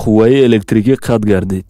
қувваи электрикӣ қатъ гардид.